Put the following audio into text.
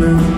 remember